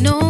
No.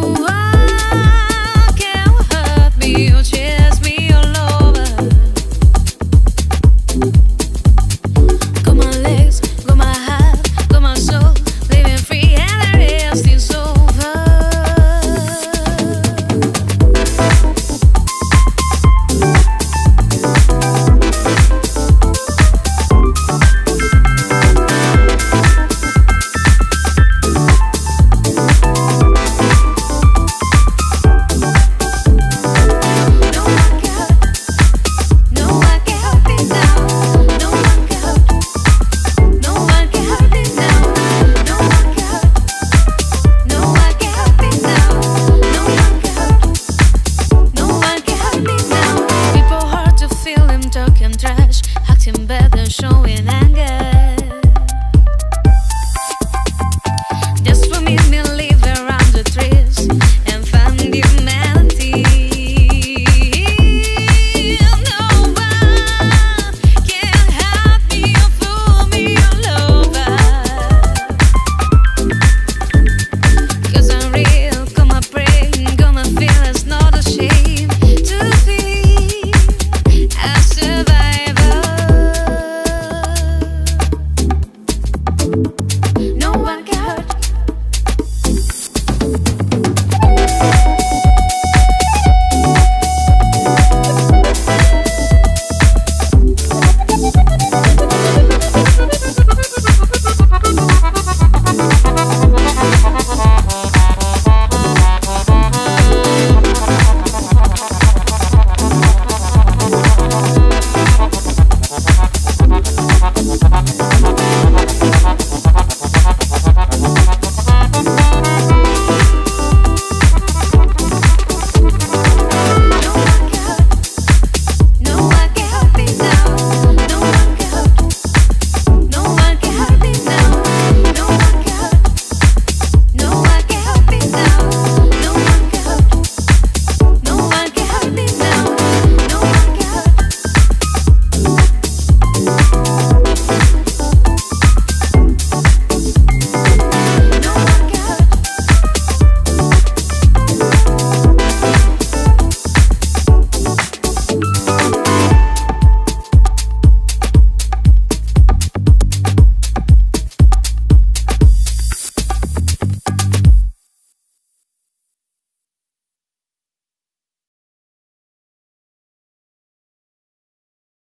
I'm trash, acting better, showing out. Thank